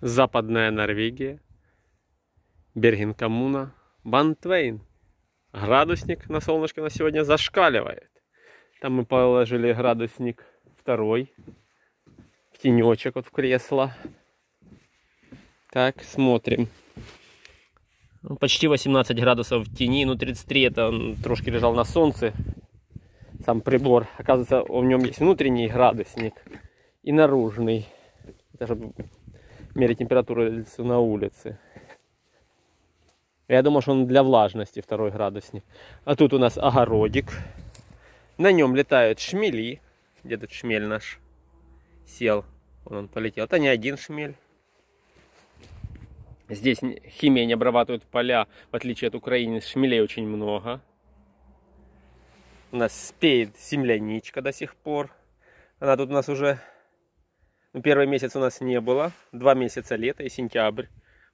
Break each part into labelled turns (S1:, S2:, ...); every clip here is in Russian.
S1: Западная Норвегия. Берген-коммуна. Бантвейн. Градусник на солнышке на сегодня зашкаливает. Там мы положили градусник второй. В тенечек вот в кресло. Так, смотрим. Ну, почти 18 градусов в тени, ну 33 это он трошки лежал на солнце. Сам прибор. Оказывается, в нем есть внутренний градусник и наружный. Это чтобы мерить температуру на улице. Я думал, что он для влажности второй градусник. А тут у нас огородик. На нем летают шмели. Где тут шмель наш? Сел. Вон он полетел. Это не один шмель. Здесь химия не обрабатывает поля, в отличие от Украины, шмелей очень много. У нас спеет земляничка до сих пор. Она тут у нас уже, первый месяц у нас не было. Два месяца лето и сентябрь.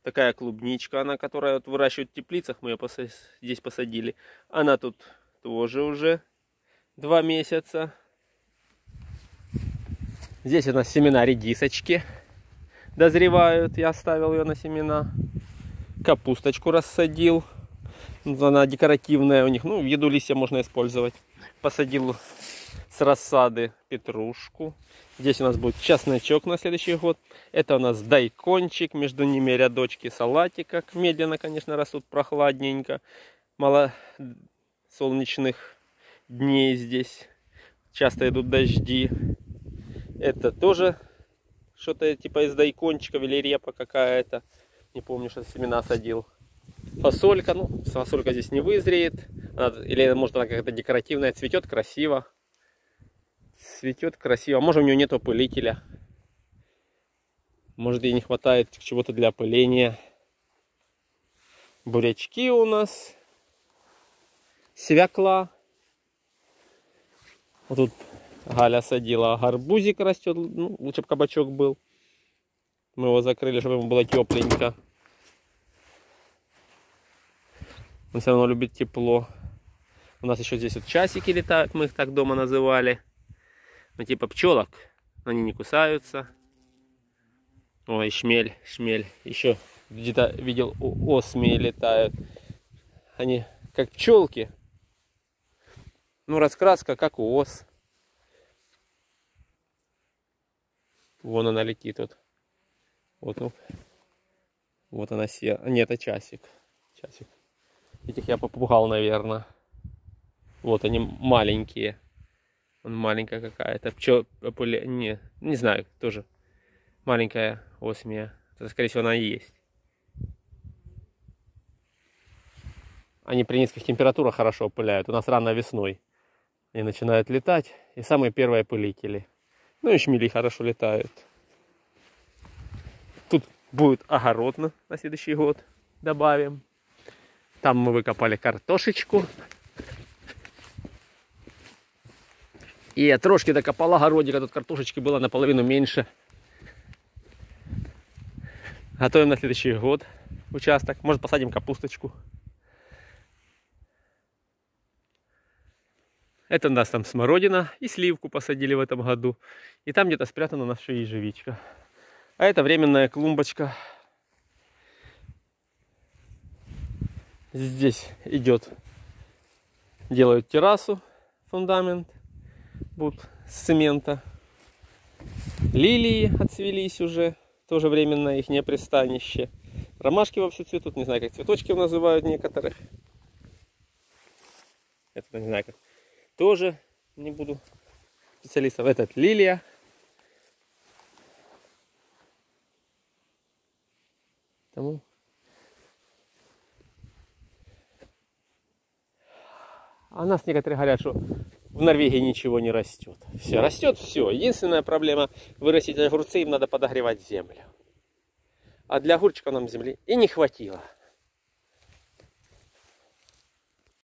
S1: Такая клубничка, она, которая вот выращивают в теплицах, мы ее посад... здесь посадили. Она тут тоже уже два месяца. Здесь у нас семена редисочки дозревают. Я оставил ее на семена. Капусточку рассадил. Она декоративная у них. Ну, в еду листья можно использовать. Посадил с рассады петрушку. Здесь у нас будет чесночок на следующий год. Это у нас дайкончик. Между ними рядочки салатика. Медленно, конечно, растут прохладненько. Мало солнечных дней здесь. Часто идут дожди. Это тоже что-то типа из дайкончиков или репа какая-то. Не помню, что семена садил. Фасолька, ну, фасолька здесь не вызреет. Она, или может она какая-то декоративная, цветет красиво. Цветет красиво. Может у нее нет опылителя. Может ей не хватает чего-то для опыления. Бурячки у нас. Свекла. Вот тут Галя садила, гарбузик растет, ну, лучше бы кабачок был. Мы его закрыли, чтобы ему было тепленько. Он все равно любит тепло. У нас еще здесь вот часики летают, мы их так дома называли. Ну типа пчелок, они не кусаются. Ой, шмель, шмель. Еще где-то видел осмии летают. Они как пчелки. Ну раскраска как у ос. Вон она летит вот. Вот, ну. вот она села. Нет, это часик. Часик. Этих я попугал, наверное. Вот они маленькие. Он маленькая какая-то. Пчел... Не, не знаю, тоже. Маленькая осмия. Это, скорее всего, она и есть. Они при низких температурах хорошо опыляют. У нас рано весной. Они начинают летать. И самые первые пылители. Ну и шмели хорошо летают. Тут будет огород на, на следующий год. Добавим. Там мы выкопали картошечку. И я трошки докопал огородика. Тут картошечки было наполовину меньше. Готовим на следующий год участок. Может посадим капусточку. Это у нас там смородина и сливку посадили в этом году. И там где-то спрятана наша ежевичка. А это временная клумбочка. Здесь идет, делают террасу, фундамент, будут с цемента. Лилии отцвелись уже, тоже временное их не пристанище. Ромашки вовсю цветут, не знаю, как цветочки называют некоторых. Это не знаю, как тоже не буду специалистом. Этот лилия. Тому. А нас некоторые говорят, что в Норвегии ничего не растет. Все, растет все. Единственная проблема, вырастить огурцы, им надо подогревать землю. А для огурчика нам земли и не хватило.